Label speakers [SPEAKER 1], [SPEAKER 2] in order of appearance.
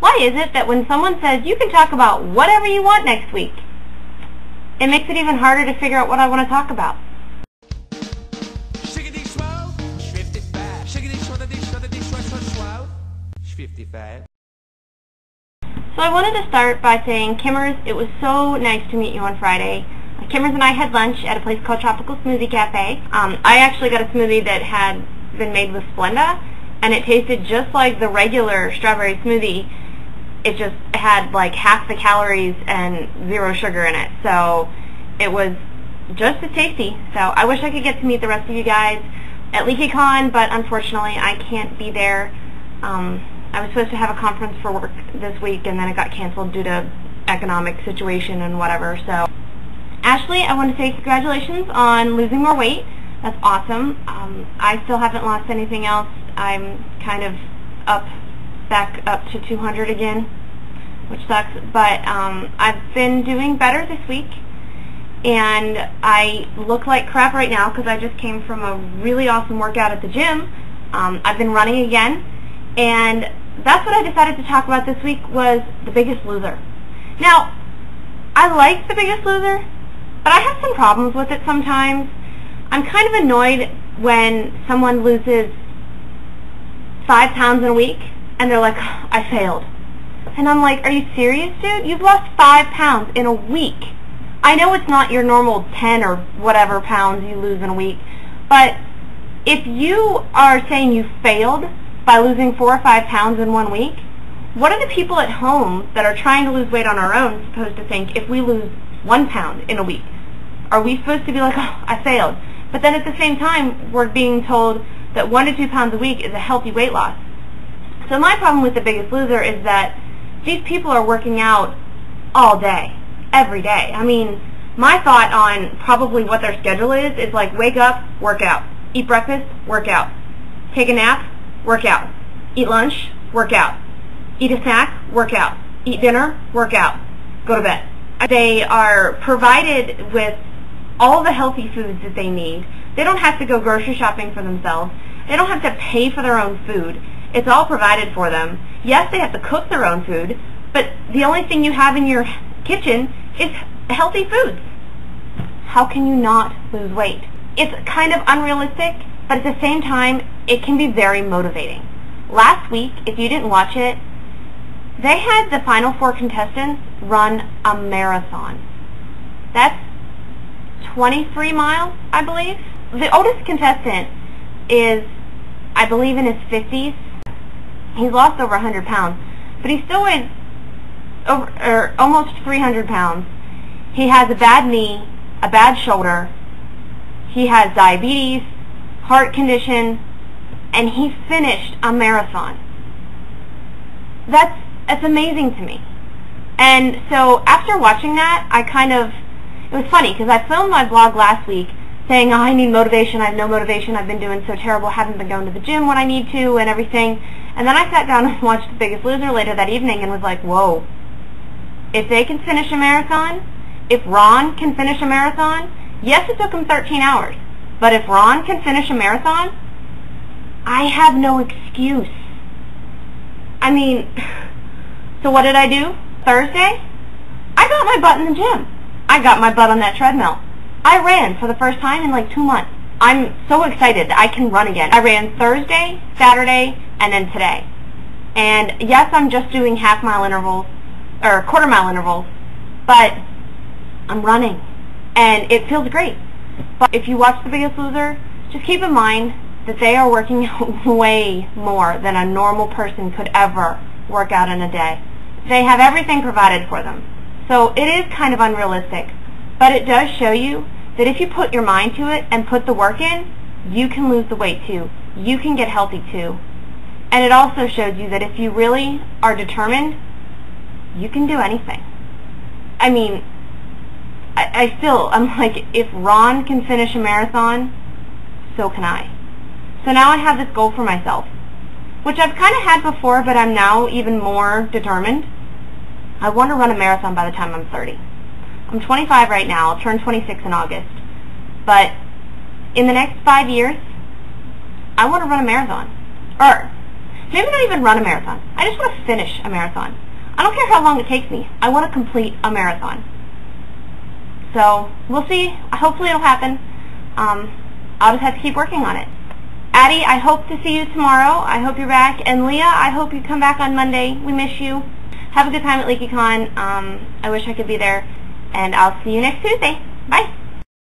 [SPEAKER 1] Why is it that when someone says you can talk about whatever you want next week, it makes it even harder to figure out what I want to talk about?
[SPEAKER 2] Shiggity swell, 55. Shiggity swatity swatity swat swat swell, 55.
[SPEAKER 1] So I wanted to start by saying, Kimmers, it was so nice to meet you on Friday. Kimmers and I had lunch at a place called Tropical Smoothie Cafe. Um, I actually got a smoothie that had been made with Splenda, and it tasted just like the regular strawberry smoothie. It just had like half the calories and zero sugar in it. So it was just as tasty. So I wish I could get to meet the rest of you guys at LeakyCon, but unfortunately I can't be there. Um, I was supposed to have a conference for work this week, and then it got canceled due to economic situation and whatever. So Ashley, I want to say congratulations on losing more weight. That's awesome. Um, I still haven't lost anything else. I'm kind of up, back up to 200 again, which sucks. But um, I've been doing better this week, and I look like crap right now because I just came from a really awesome workout at the gym. Um, I've been running again, and that's what I decided to talk about this week was The Biggest Loser. Now, I like The Biggest Loser, but I have some problems with it sometimes. I'm kind of annoyed when someone loses five pounds in a week and they're like, I failed. And I'm like, are you serious, dude? You've lost five pounds in a week. I know it's not your normal 10 or whatever pounds you lose in a week, but if you are saying you failed by losing four or five pounds in one week, what are the people at home that are trying to lose weight on our own supposed to think if we lose one pound in a week? Are we supposed to be like, oh, I failed? But then at the same time, we're being told that one to two pounds a week is a healthy weight loss. So my problem with The Biggest Loser is that these people are working out all day, every day. I mean, my thought on probably what their schedule is is like wake up, work out, eat breakfast, work out, take a nap, work out, eat lunch, work out, eat a snack, work out, eat dinner, work out, go to bed. They are provided with all the healthy foods that they need. They don't have to go grocery shopping for themselves. They don't have to pay for their own food. It's all provided for them. Yes, they have to cook their own food, but the only thing you have in your kitchen is healthy foods. How can you not lose weight? It's kind of unrealistic, but at the same time, it can be very motivating. Last week, if you didn't watch it, they had the final four contestants run a marathon. That's 23 miles, I believe. The oldest contestant is, I believe, in his 50s. He's lost over 100 pounds, but he still weighs over, or almost 300 pounds. He has a bad knee, a bad shoulder. He has diabetes, heart condition, and he finished a marathon. That's, that's amazing to me. And so after watching that, I kind of it was funny because I filmed my blog last week saying, oh, I need motivation, I have no motivation, I've been doing so terrible, haven't been going to the gym when I need to and everything. And then I sat down and watched The Biggest Loser later that evening and was like, whoa, if they can finish a marathon, if Ron can finish a marathon, yes, it took him 13 hours, but if Ron can finish a marathon, I have no excuse. I mean, so what did I do? Thursday, I got my butt in the gym. I got my butt on that treadmill. I ran for the first time in like two months. I'm so excited that I can run again. I ran Thursday, Saturday, and then today. And yes, I'm just doing half mile intervals, or quarter mile intervals, but I'm running. And it feels great. But if you watch The Biggest Loser, just keep in mind that they are working way more than a normal person could ever work out in a day. They have everything provided for them. So it is kind of unrealistic, but it does show you that if you put your mind to it and put the work in, you can lose the weight too. You can get healthy too. And it also shows you that if you really are determined, you can do anything. I mean, I, I still, I'm like, if Ron can finish a marathon, so can I. So now I have this goal for myself, which I've kind of had before, but I'm now even more determined. I want to run a marathon by the time I'm 30. I'm 25 right now. I'll turn 26 in August. But in the next five years, I want to run a marathon. Or Maybe not even run a marathon. I just want to finish a marathon. I don't care how long it takes me. I want to complete a marathon. So we'll see. Hopefully it'll happen. Um, I'll just have to keep working on it. Addie, I hope to see you tomorrow. I hope you're back. And Leah, I hope you come back on Monday. We miss you. Have a good time at LeakyCon. Um, I wish I could be there. And I'll see you next Tuesday.